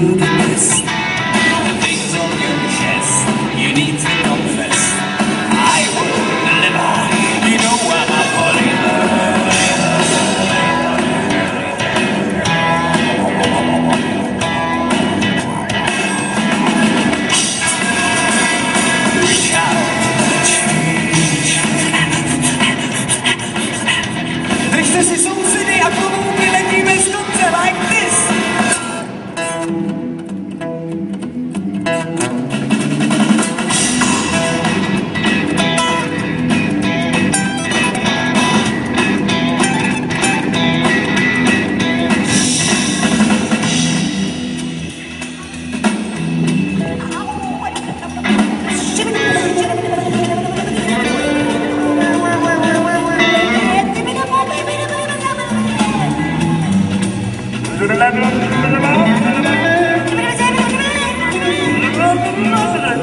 Thank you. ます